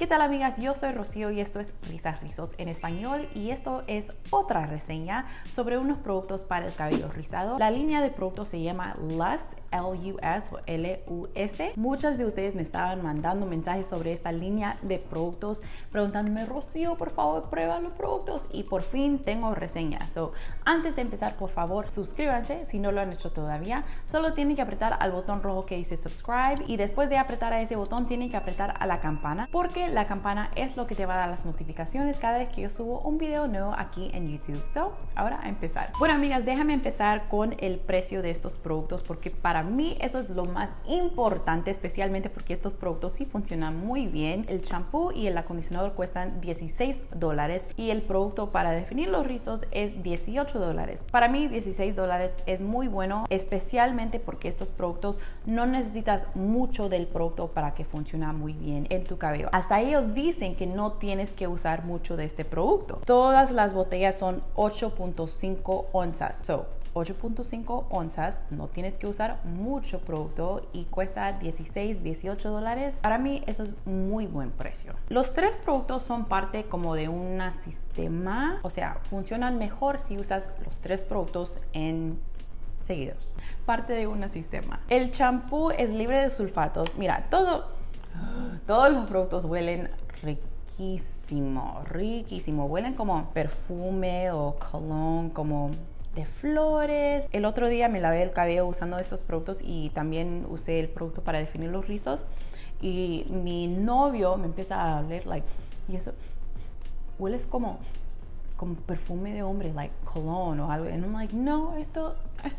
¿Qué tal amigas? Yo soy Rocío y esto es Risas Rizos en español y esto es otra reseña sobre unos productos para el cabello rizado. La línea de productos se llama Lust, L-U-S o L-U-S. Muchas de ustedes me estaban mandando mensajes sobre esta línea de productos preguntándome, Rocío, por favor, prueba los productos y por fin tengo reseñas. So, antes de empezar, por favor, suscríbanse si no lo han hecho todavía. Solo tienen que apretar al botón rojo que dice subscribe y después de apretar a ese botón tienen que apretar a la campana porque la campana es lo que te va a dar las notificaciones cada vez que yo subo un video nuevo aquí en YouTube. So, ahora a empezar. Bueno, amigas, déjame empezar con el precio de estos productos porque para mí eso es lo más importante, especialmente porque estos productos sí funcionan muy bien. El champú y el acondicionador cuestan 16 dólares y el producto para definir los rizos es 18 dólares. Para mí 16 dólares es muy bueno, especialmente porque estos productos no necesitas mucho del producto para que funcione muy bien en tu cabello. Hasta ellos dicen que no tienes que usar mucho de este producto. Todas las botellas son 8.5 onzas. So, 8.5 onzas, no tienes que usar mucho producto y cuesta 16, 18 dólares. Para mí eso es muy buen precio. Los tres productos son parte como de un sistema, o sea, funcionan mejor si usas los tres productos en seguidos. Parte de un sistema. El champú es libre de sulfatos. Mira, todo todos los productos huelen riquísimo, riquísimo. Huelen como perfume o cologne, como de flores. El otro día me lavé el cabello usando estos productos y también usé el producto para definir los rizos. Y mi novio me empieza a hablar, like, y eso, hueles como, como perfume de hombre, like cologne o algo. Y I'm like, no, esto, eh,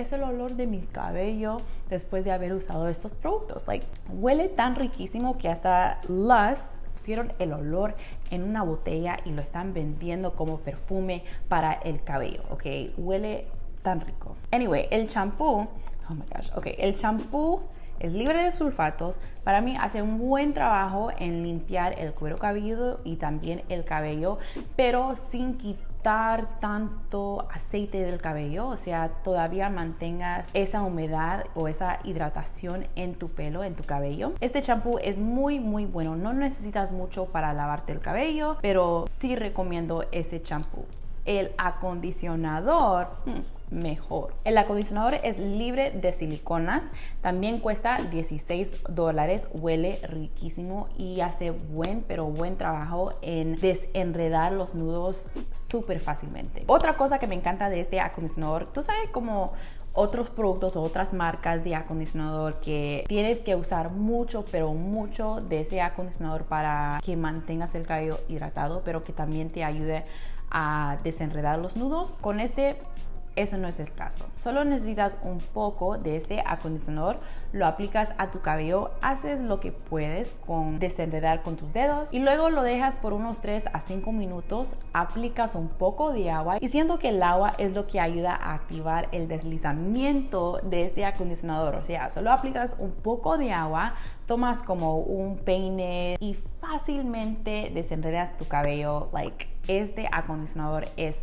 es el olor de mi cabello después de haber usado estos productos. Like, huele tan riquísimo que hasta las pusieron el olor en una botella y lo están vendiendo como perfume para el cabello, ¿ok? Huele tan rico. Anyway, el champú, oh my gosh, ok, el champú es libre de sulfatos. Para mí hace un buen trabajo en limpiar el cuero cabelludo y también el cabello, pero sin quitar tanto aceite del cabello, o sea, todavía mantengas esa humedad o esa hidratación en tu pelo, en tu cabello. Este champú es muy, muy bueno. No necesitas mucho para lavarte el cabello, pero sí recomiendo ese champú. El acondicionador, hmm, mejor. El acondicionador es libre de siliconas, también cuesta 16 dólares, huele riquísimo y hace buen, pero buen trabajo en desenredar los nudos súper fácilmente. Otra cosa que me encanta de este acondicionador, tú sabes como otros productos o otras marcas de acondicionador que tienes que usar mucho, pero mucho de ese acondicionador para que mantengas el cabello hidratado, pero que también te ayude a desenredar los nudos. Con este eso no es el caso. Solo necesitas un poco de este acondicionador, lo aplicas a tu cabello, haces lo que puedes con desenredar con tus dedos y luego lo dejas por unos 3 a 5 minutos, aplicas un poco de agua y siento que el agua es lo que ayuda a activar el deslizamiento de este acondicionador. O sea, solo aplicas un poco de agua, tomas como un peine y fácilmente desenredas tu cabello. Like, este acondicionador es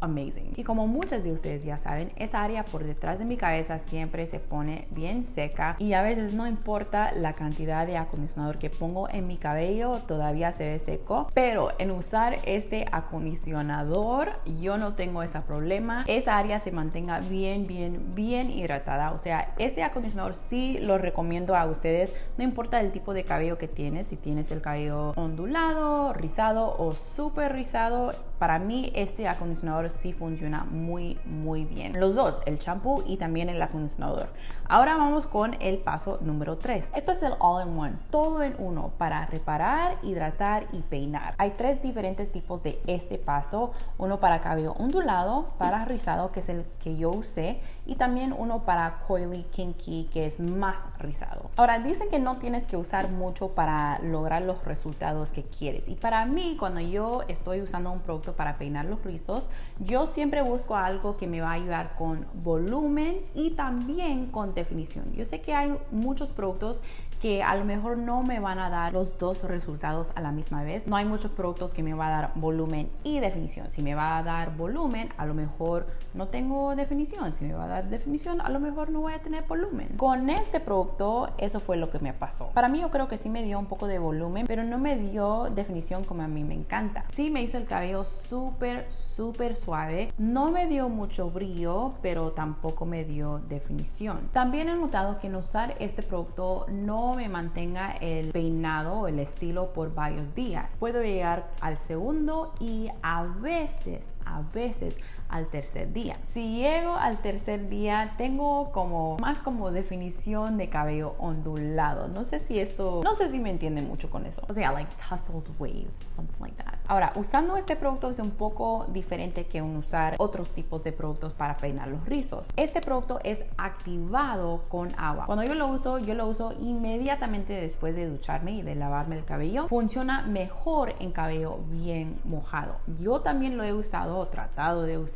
amazing. Y como muchas de ustedes ya saben, esa área por detrás de mi cabeza siempre se pone bien seca y a veces no importa la cantidad de acondicionador que pongo en mi cabello, todavía se ve seco. Pero en usar este acondicionador, yo no tengo ese problema. Esa área se mantenga bien, bien, bien hidratada. O sea, este acondicionador sí lo recomiendo a ustedes. No importa el tipo de cabello que tienes, si tienes el cabello ondulado, rizado o súper rizado. Para mí este acondicionador sí funciona muy, muy bien. Los dos, el champú y también el acondicionador. Ahora vamos con el paso número 3. Esto es el all-in-one, todo en uno para reparar, hidratar y peinar. Hay tres diferentes tipos de este paso. Uno para cabello ondulado, para rizado, que es el que yo usé, y también uno para coily kinky, que es más rizado. Ahora, dicen que no tienes que usar mucho para lograr los resultados que quieres. Y para mí, cuando yo estoy usando un producto para peinar los rizos, yo siempre busco algo que me va a ayudar con volumen y también con definición. Yo sé que hay muchos productos que a lo mejor no me van a dar los dos resultados a la misma vez. No hay muchos productos que me va a dar volumen y definición. Si me va a dar volumen, a lo mejor no tengo definición. Si me va a dar definición, a lo mejor no voy a tener volumen. Con este producto, eso fue lo que me pasó. Para mí yo creo que sí me dio un poco de volumen, pero no me dio definición como a mí me encanta. Sí me hizo el cabello súper, súper suave. No me dio mucho brillo, pero tampoco me dio definición. También he notado que en usar este producto no me mantenga el peinado o el estilo por varios días. Puedo llegar al segundo y a veces a veces al tercer día. Si llego al tercer día, tengo como más como definición de cabello ondulado. No sé si eso, no sé si me entienden mucho con eso. O sea, like tussled waves, something like that. Ahora, usando este producto es un poco diferente que un usar otros tipos de productos para peinar los rizos. Este producto es activado con agua. Cuando yo lo uso, yo lo uso inmediatamente después de ducharme y de lavarme el cabello. Funciona mejor en cabello bien mojado. Yo también lo he usado tratado de usar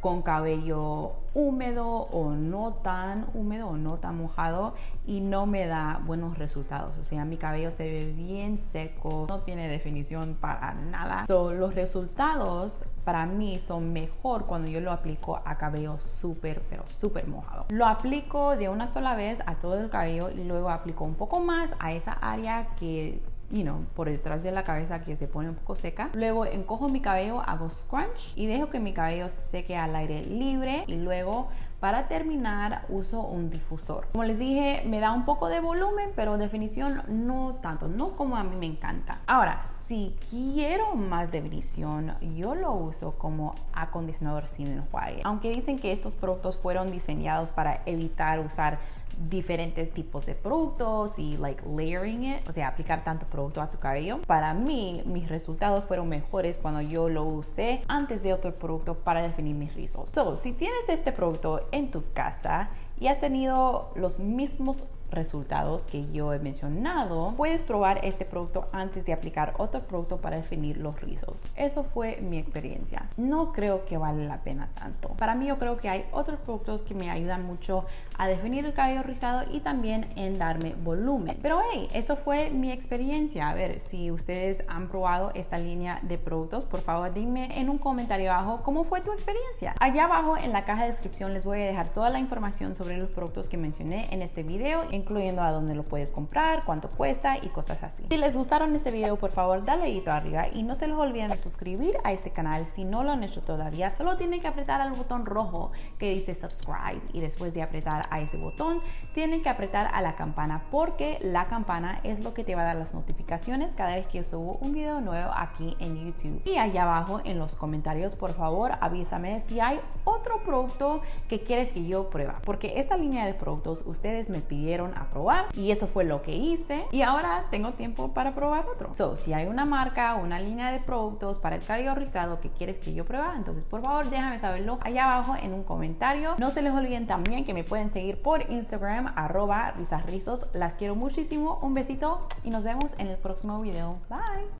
con cabello húmedo o no tan húmedo o no tan mojado y no me da buenos resultados. O sea, mi cabello se ve bien seco, no tiene definición para nada. So, los resultados para mí son mejor cuando yo lo aplico a cabello súper, pero súper mojado. Lo aplico de una sola vez a todo el cabello y luego aplico un poco más a esa área que you know, por detrás de la cabeza que se pone un poco seca. Luego encojo mi cabello, hago scrunch y dejo que mi cabello se seque al aire libre y luego para terminar uso un difusor. Como les dije, me da un poco de volumen, pero definición no tanto, no como a mí me encanta. Ahora, si quiero más definición, yo lo uso como acondicionador sin enjuague. Aunque dicen que estos productos fueron diseñados para evitar usar diferentes tipos de productos y like layering it, o sea, aplicar tanto producto a tu cabello. Para mí, mis resultados fueron mejores cuando yo lo usé antes de otro producto para definir mis rizos. So, si tienes este producto en tu casa y has tenido los mismos resultados que yo he mencionado, puedes probar este producto antes de aplicar otro producto para definir los rizos. Eso fue mi experiencia. No creo que vale la pena tanto. Para mí yo creo que hay otros productos que me ayudan mucho a definir el cabello rizado y también en darme volumen. Pero hey, eso fue mi experiencia. A ver, si ustedes han probado esta línea de productos, por favor dime en un comentario abajo cómo fue tu experiencia. Allá abajo en la caja de descripción les voy a dejar toda la información sobre los productos que mencioné en este video incluyendo a dónde lo puedes comprar, cuánto cuesta y cosas así. Si les gustaron este video, por favor, dale dedito arriba y no se les olviden de suscribir a este canal si no lo han hecho todavía. Solo tienen que apretar al botón rojo que dice subscribe y después de apretar a ese botón, tienen que apretar a la campana porque la campana es lo que te va a dar las notificaciones cada vez que yo subo un video nuevo aquí en YouTube. Y allá abajo en los comentarios, por favor, avísame si hay otro producto que quieres que yo prueba, porque esta línea de productos ustedes me pidieron a probar y eso fue lo que hice y ahora tengo tiempo para probar otro. So, si hay una marca, una línea de productos para el cabello rizado que quieres que yo prueba, entonces por favor déjame saberlo allá abajo en un comentario. No se les olviden también que me pueden seguir por Instagram arroba risasrizos. Las quiero muchísimo. Un besito y nos vemos en el próximo video. Bye.